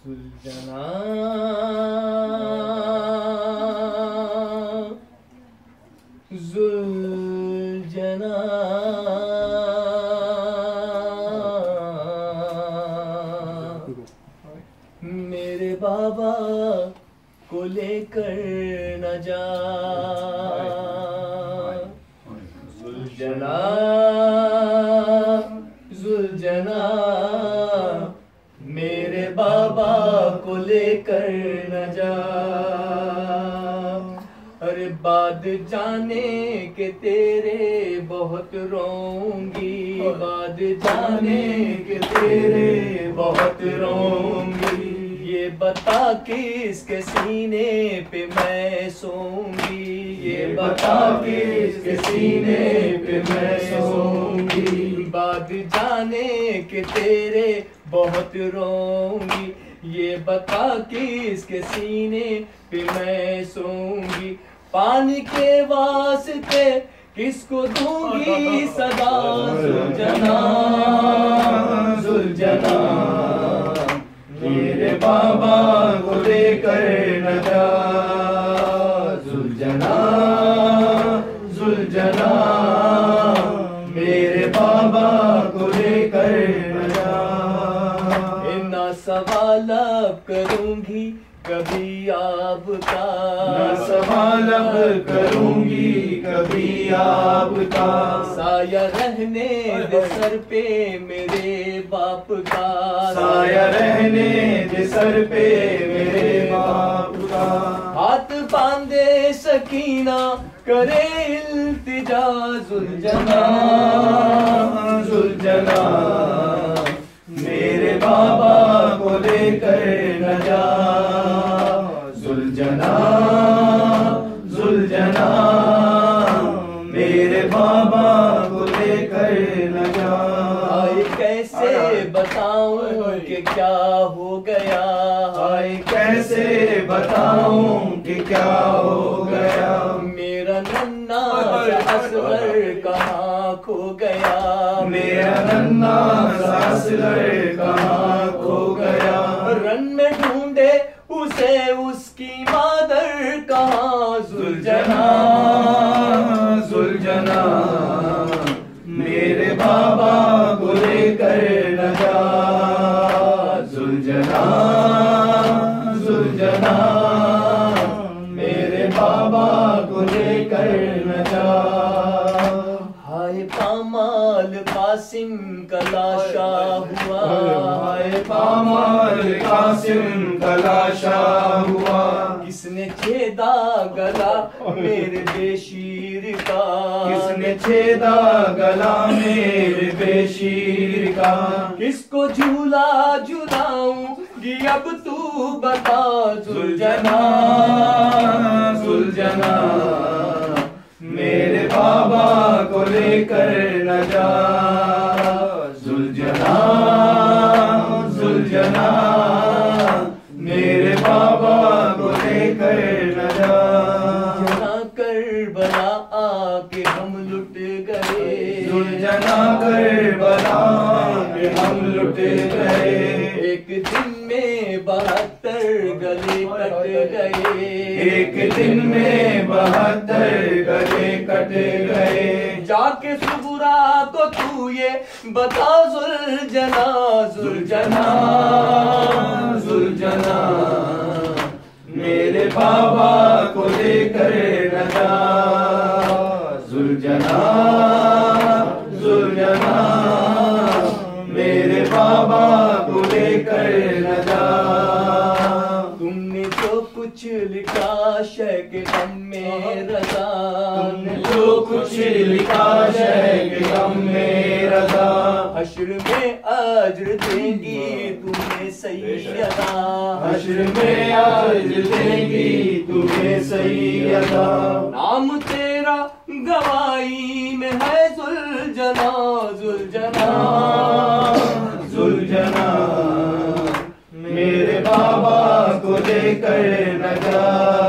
सुलझना जुलझना मेरे बाबा को लेकर न जा। जुलझना लेकर न जा। अरे बाद जाने के तेरे बहुत रोंगी बाद जाने के तेरे बहुत रोंगी ये बता कि इसके सीने पे मैं सोऊँगी। ये बता कि इसके सीने पे मैं सोऊँगी। बाद जाने के तेरे बहुत रोऊँगी। ये बता कि इसके सीने पे मैं सोऊँगी? पानी के वास्ते किसको दूँगी सदा? सुलझना सुलझना। मेरे बाबा को लेकर न कभी आपका न सवाल अब करूँगी कभी आपका साया रहने दे सर पे मेरे बाप का। साया रहने दे सर पे मेरे बाप का। हाथ बांधे सकीना करे इल्तिजा जुलझना सुलझना मेरे बाबा को लेकर कैसे बताऊँ कि क्या हो गया? हाय कैसे बताऊँ कि क्या हो गया? मेरा नन्ना असगर कहाँ खो गया? मेरा नन्ना सासगर कहाँ खो गया? रन में ढूंढे उसे उसकी मादर कहाँ? सुलझना। सुलझना। मेरे बाबा हाय पामाल कासिम कलाशा हुआ। हाय पामाल कासिम कलाशा हुआ। किसने छेदा गला मेरे बेशीर का? किसने छेदा गला मेरे बेशीर का? किसको झूला झुलाऊँगी अब तू बता सुलझना सुलझना सुलझना कर बना के हम लुट गए। एक दिन में बहत्तर गले कट गए। एक दिन में बहत्तर गले कट गए। जाके सुबुरा को तू ये बता जुलझना सुलझना जुलझना सुलझना मेरे बाबा लिखा शेख गम में रजा तुमने जो कुछ लिखा गम में रजा। हश्र में अज्र देंगी तुम्हें सैयदा। हश्र में आज देंगी तुम्हें सही अदा नाम तेरा गवाई में है जुलझना जुलझना सुलझना मेरे बाबा को लेकर